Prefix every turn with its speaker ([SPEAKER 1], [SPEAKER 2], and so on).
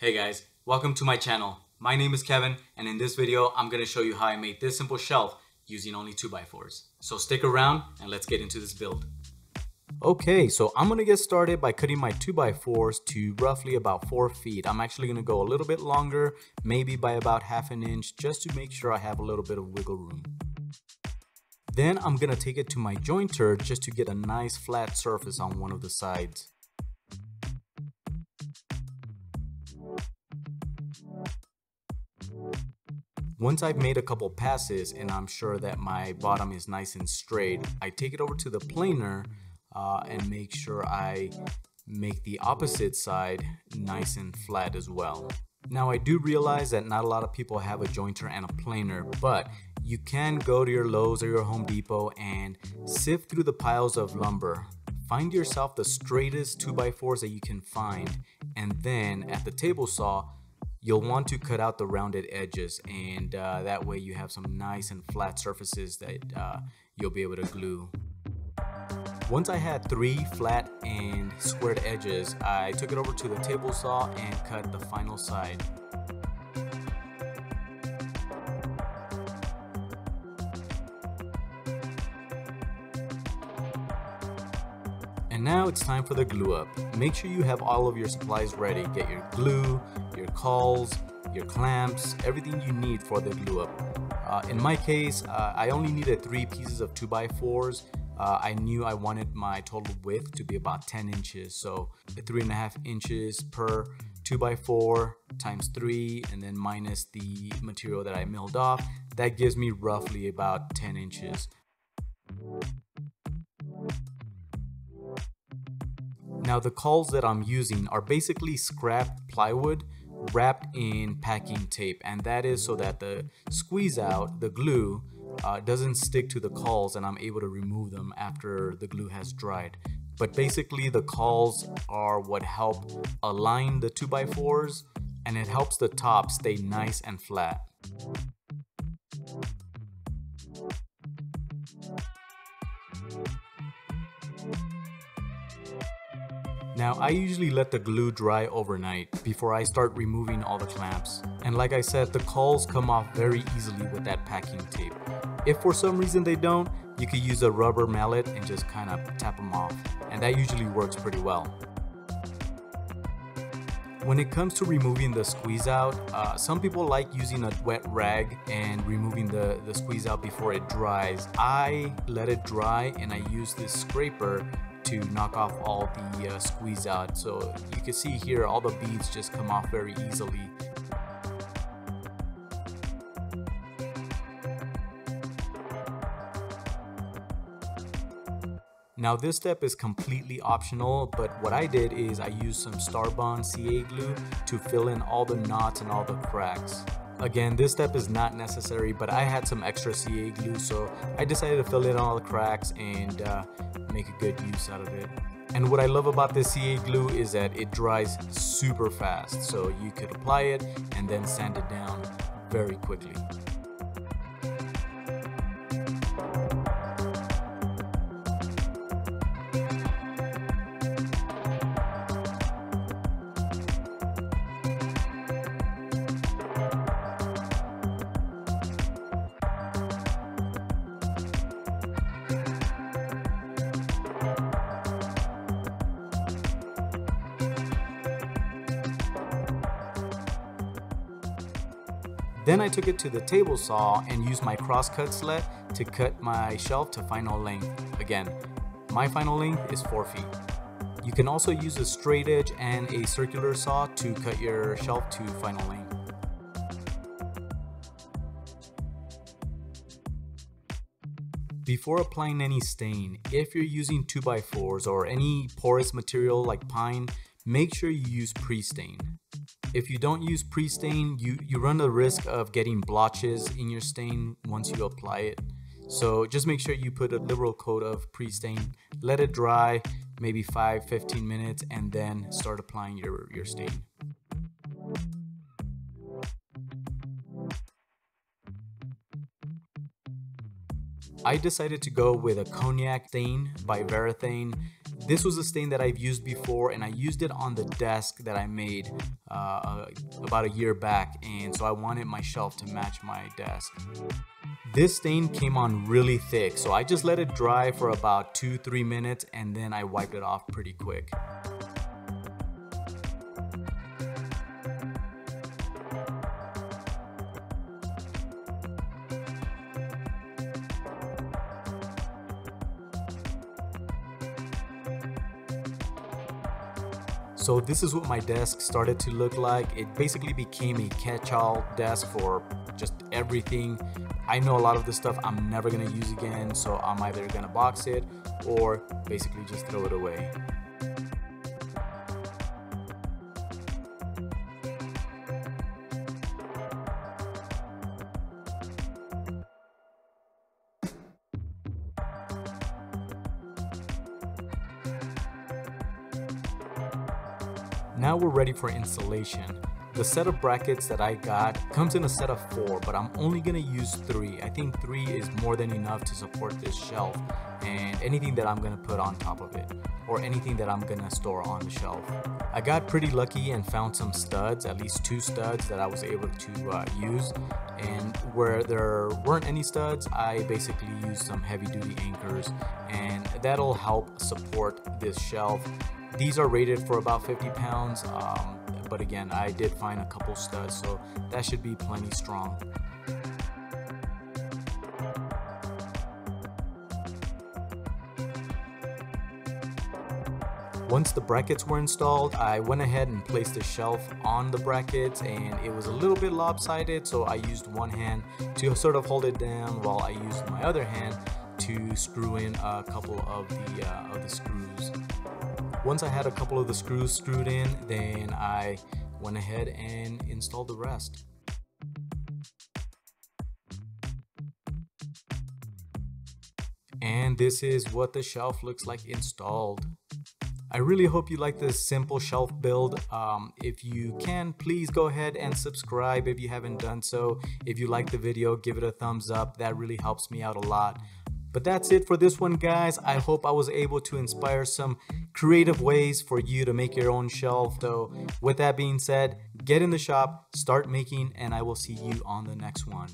[SPEAKER 1] Hey guys, welcome to my channel. My name is Kevin and in this video I'm going to show you how I made this simple shelf using only 2x4s. So stick around and let's get into this build. Okay, so I'm going to get started by cutting my 2x4s to roughly about 4 feet. I'm actually going to go a little bit longer, maybe by about half an inch, just to make sure I have a little bit of wiggle room. Then I'm going to take it to my jointer just to get a nice flat surface on one of the sides. Once I've made a couple passes and I'm sure that my bottom is nice and straight, I take it over to the planer uh, and make sure I make the opposite side nice and flat as well. Now I do realize that not a lot of people have a jointer and a planer, but you can go to your Lowe's or your Home Depot and sift through the piles of lumber. Find yourself the straightest 2x4s that you can find and then at the table saw you'll want to cut out the rounded edges and uh, that way you have some nice and flat surfaces that uh, you'll be able to glue. Once I had three flat and squared edges, I took it over to the table saw and cut the final side. Now it's time for the glue up. Make sure you have all of your supplies ready. Get your glue, your cauls, your clamps, everything you need for the glue up. Uh, in my case, uh, I only needed three pieces of 2x4s. Uh, I knew I wanted my total width to be about 10 inches. So three and a half inches per 2x4 times 3 and then minus the material that I milled off. That gives me roughly about 10 inches. Now the cauls that I'm using are basically scrap plywood wrapped in packing tape and that is so that the squeeze out, the glue, uh, doesn't stick to the cauls and I'm able to remove them after the glue has dried. But basically the cauls are what help align the 2x4s and it helps the top stay nice and flat. Now I usually let the glue dry overnight before I start removing all the clamps. And like I said, the cauls come off very easily with that packing tape. If for some reason they don't, you could use a rubber mallet and just kind of tap them off. And that usually works pretty well. When it comes to removing the squeeze out, uh, some people like using a wet rag and removing the, the squeeze out before it dries. I let it dry and I use this scraper to knock off all the uh, squeeze out. So you can see here all the beads just come off very easily. Now this step is completely optional, but what I did is I used some Starbond CA glue to fill in all the knots and all the cracks. Again, this step is not necessary, but I had some extra CA glue, so I decided to fill in all the cracks and uh, make a good use out of it. And what I love about this CA glue is that it dries super fast, so you could apply it and then sand it down very quickly. Then I took it to the table saw and used my crosscut sled to cut my shelf to final length. Again, my final length is 4 feet. You can also use a straight edge and a circular saw to cut your shelf to final length. Before applying any stain, if you're using 2x4s or any porous material like pine, make sure you use pre-stain. If you don't use pre-stain, you, you run the risk of getting blotches in your stain once you apply it. So just make sure you put a liberal coat of pre-stain, let it dry, maybe 5-15 minutes, and then start applying your, your stain. I decided to go with a cognac stain by Varathane. This was a stain that I've used before and I used it on the desk that I made uh, about a year back and so I wanted my shelf to match my desk. This stain came on really thick so I just let it dry for about 2-3 minutes and then I wiped it off pretty quick. So this is what my desk started to look like. It basically became a catch-all desk for just everything. I know a lot of this stuff I'm never gonna use again, so I'm either gonna box it or basically just throw it away. Now we're ready for installation. The set of brackets that I got comes in a set of four, but I'm only gonna use three. I think three is more than enough to support this shelf and anything that I'm gonna put on top of it or anything that I'm gonna store on the shelf. I got pretty lucky and found some studs, at least two studs that I was able to uh, use and where there weren't any studs, I basically used some heavy duty anchors and that'll help support this shelf these are rated for about 50 pounds, um, but again, I did find a couple studs, so that should be plenty strong. Once the brackets were installed, I went ahead and placed the shelf on the brackets and it was a little bit lopsided so I used one hand to sort of hold it down while I used my other hand to screw in a couple of the, uh, of the screws. Once I had a couple of the screws screwed in, then I went ahead and installed the rest. And this is what the shelf looks like installed. I really hope you like this simple shelf build. Um, if you can, please go ahead and subscribe if you haven't done so. If you like the video, give it a thumbs up. That really helps me out a lot. But that's it for this one guys. I hope I was able to inspire some creative ways for you to make your own shelf. So with that being said, get in the shop, start making, and I will see you on the next one.